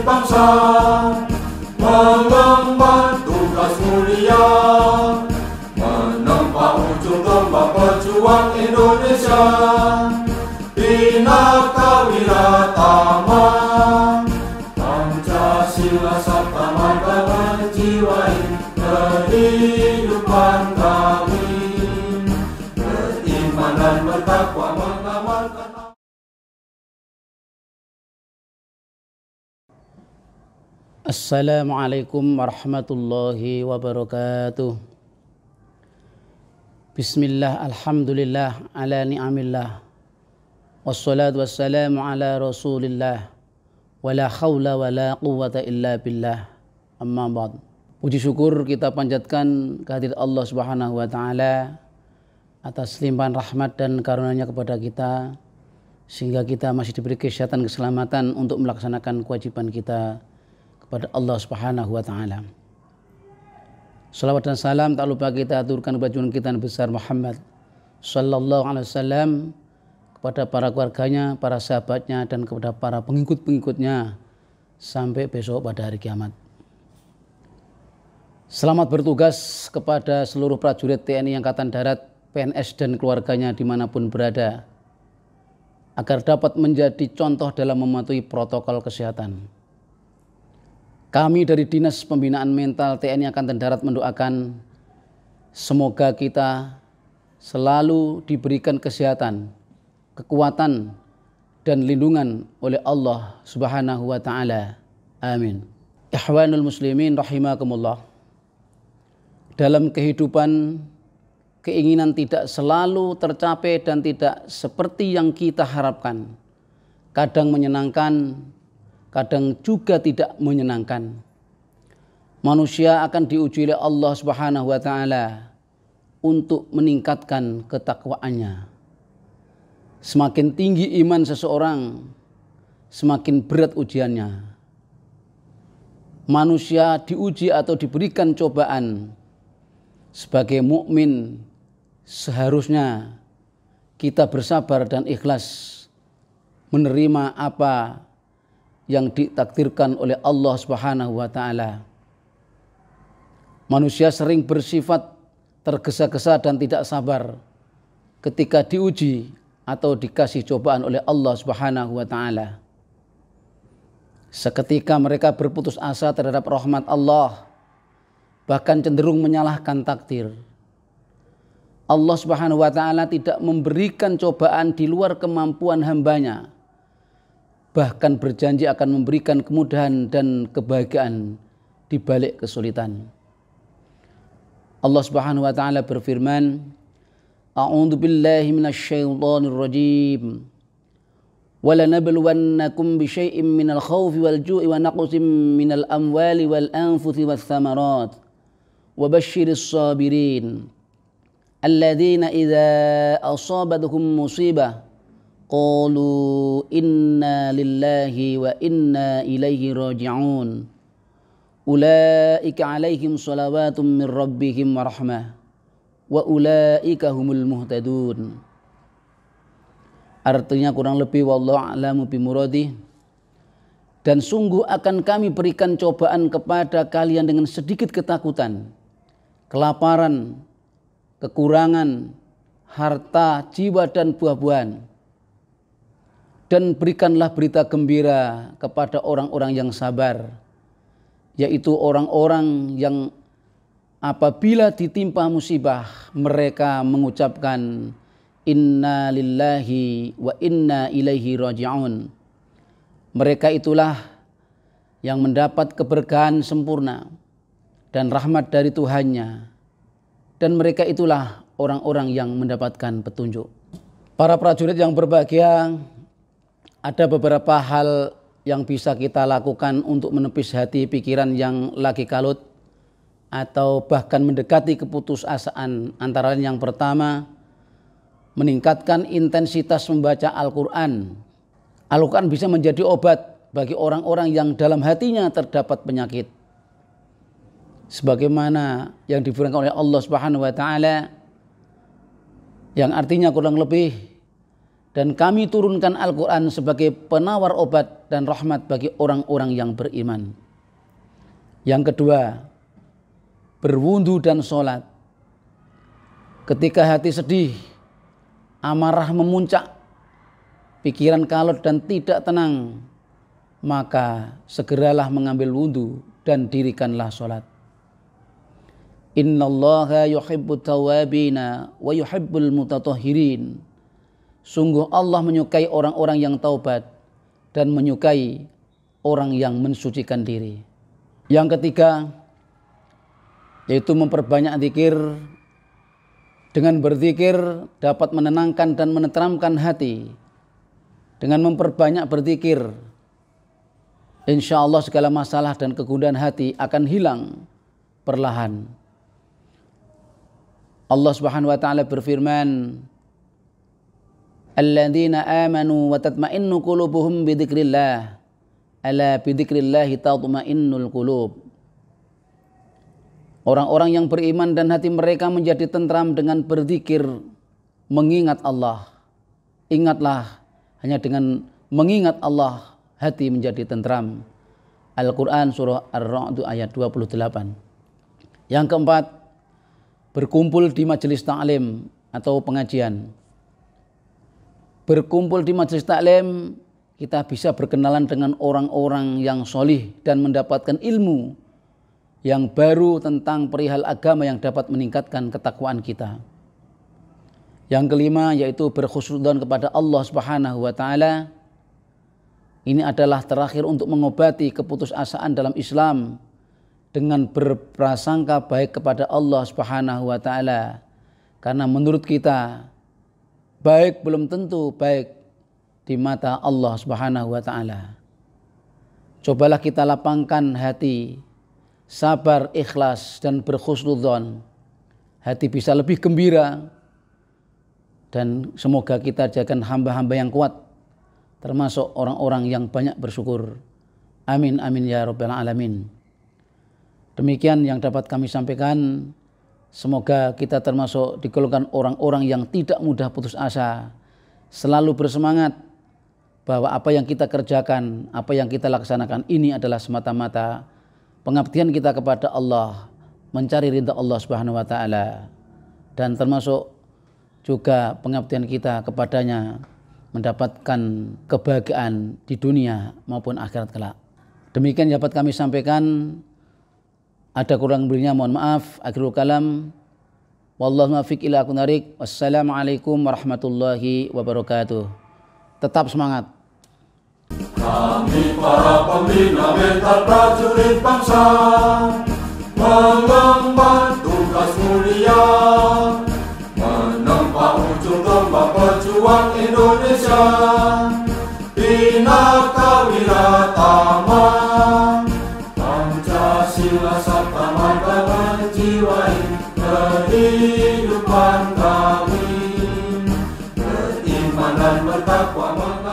bangsa mengemban tugas mulia menempa ujung tombak pejuang Indonesia. Bhinneka Wiratama Pancasila Sabta Marga menjiwai kehidupan kami. Beriman dan bertakwa mengamalkan Assalamualaikum warahmatullahi wabarakatuh. Bismillah, Alhamdulillah, ala ni'amillah. Wassalatu wassalamu ala rasulillah. Wa la khawla wa la quwata illa billah. Amma ba'd. Puji syukur kita panjatkan kehadirat Allah subhanahu wa ta'ala Atas limpahan rahmat dan karunia kepada kita Sehingga kita masih diberi kesehatan keselamatan untuk melaksanakan kewajiban kita kepada Allah Subhanahu wa taala. Salawat dan salam tak lupa kita aturkan kepada junjungan kita besar Muhammad sallallahu alaihi wasallam kepada para keluarganya, para sahabatnya dan kepada para pengikut-pengikutnya sampai besok pada hari kiamat. Selamat bertugas kepada seluruh prajurit TNI Angkatan Darat, PNS dan keluarganya di mana pun berada agar dapat menjadi contoh dalam mematuhi protokol kesehatan kami dari Dinas Pembinaan Mental TNI Angkatan Darat mendoakan semoga kita selalu diberikan kesehatan, kekuatan, dan lindungan oleh Allah Subhanahu wa taala. Amin. Ikhwanul muslimin rahimakumullah. Dalam kehidupan keinginan tidak selalu tercapai dan tidak seperti yang kita harapkan. Kadang menyenangkan, kadang juga tidak menyenangkan. Manusia akan diuji oleh Allah Subhanahu wa taala untuk meningkatkan ketakwaannya. Semakin tinggi iman seseorang, semakin berat ujiannya. Manusia diuji atau diberikan cobaan sebagai mukmin seharusnya kita bersabar dan ikhlas menerima apa yang ditakdirkan oleh Allah Subhanahu wa taala. Manusia sering bersifat tergesa-gesa dan tidak sabar ketika diuji atau dikasih cobaan oleh Allah Subhanahu wa taala. Seketika mereka berputus asa terhadap rahmat Allah, bahkan cenderung menyalahkan takdir. Allah Subhanahu wa taala tidak memberikan cobaan di luar kemampuan hambanya bahkan berjanji akan memberikan kemudahan dan kebahagiaan di balik kesulitan. Allah Subhanahu wa taala berfirman, A'udzu billahi minasyaitonir rajim. ولنبلونكم بشيء من الخوف والجوع ونقص من الأموال والأنفس والثمرات وبشر الصابرين الذين إذا أصابتهم مصيبة qalu inna lillahi wa inna ilaihi raji'un. Ulaika alaihim salawatum min rabbihim wa rahmah. Wa ulaika humul muhtadun. Artinya kurang lebih wallahu a'lamu bimuradi dan sungguh akan kami berikan cobaan kepada kalian dengan sedikit ketakutan kelaparan kekurangan harta jiwa dan buah-buahan dan berikanlah berita gembira kepada orang-orang yang sabar yaitu orang-orang yang apabila ditimpa musibah mereka mengucapkan inna lillahi wa inna ilaihi raji'un. Mereka itulah yang mendapat keberkahan sempurna dan rahmat dari Tuhannya. Dan mereka itulah orang-orang yang mendapatkan petunjuk. Para prajurit yang berbahagia ada beberapa hal yang bisa kita lakukan untuk menepis hati pikiran yang lagi kalut atau bahkan mendekati keputusasaan antara lain yang pertama meningkatkan intensitas membaca Al-Quran. Al-Quran bisa menjadi obat bagi orang-orang yang dalam hatinya terdapat penyakit. Sebagaimana yang diberikan oleh Allah Subhanahu wa taala yang artinya kurang lebih dan kami turunkan Al-Quran sebagai penawar obat dan rahmat bagi orang-orang yang beriman. Yang kedua, berwundu dan sholat. Ketika hati sedih, amarah memuncak, pikiran kalot dan tidak tenang, maka segeralah mengambil wudhu dan dirikanlah sholat. Inna allaha yuhibbu tawabina wa yuhibbul mutatahhirin Sungguh Allah menyukai orang-orang yang taubat dan menyukai orang yang mensucikan diri. Yang ketiga, yaitu memperbanyak zikir. Dengan berzikir dapat menenangkan dan menenteramkan hati. Dengan memperbanyak berzikir, insya Allah segala masalah dan kegundahan hati akan hilang perlahan. Allah Subhanahu wa taala berfirman, alladzina amanu wa tatma'innu qulubuhum bidzikrillah ala bidzikrillah tatma'innul qulub Orang-orang yang beriman dan hati mereka menjadi tentram dengan berzikir mengingat Allah. Ingatlah hanya dengan mengingat Allah hati menjadi tentram. Al-Quran surah Ar-Ra'd ayat 28. Yang keempat, berkumpul di majelis ta'lim atau pengajian berkumpul di majelis taklim kita bisa berkenalan dengan orang-orang yang solih dan mendapatkan ilmu yang baru tentang perihal agama yang dapat meningkatkan ketakwaan kita. Yang kelima yaitu berkhusnudan kepada Allah Subhanahu wa taala. Ini adalah terakhir untuk mengobati keputusasaan dalam Islam dengan berprasangka baik kepada Allah Subhanahu wa taala. Karena menurut kita baik belum tentu baik di mata Allah Subhanahu wa taala. Cobalah kita lapangkan hati, sabar, ikhlas dan berkhusnudzon. Hati bisa lebih gembira dan semoga kita jadikan hamba-hamba yang kuat termasuk orang-orang yang banyak bersyukur. Amin amin ya rabbal alamin. Demikian yang dapat kami sampaikan. Semoga kita termasuk digolongkan orang-orang yang tidak mudah putus asa, selalu bersemangat bahwa apa yang kita kerjakan, apa yang kita laksanakan ini adalah semata-mata pengabdian kita kepada Allah, mencari ridha Allah Subhanahu wa taala dan termasuk juga pengabdian kita kepadanya mendapatkan kebahagiaan di dunia maupun akhirat kelak. Demikian dapat kami sampaikan ada kurang lebihnya mohon maaf. Akhirul kalam. Wallahu muwaffiq ila akunarik. Wassalamualaikum warahmatullahi wabarakatuh. Tetap semangat. Kami para pembina mental prajurit bangsa Mengemban tugas mulia Menempa ujung tombak pejuang Indonesia Marga menjiwai kehidupan kami Beriman dan bertakwa mengamalkan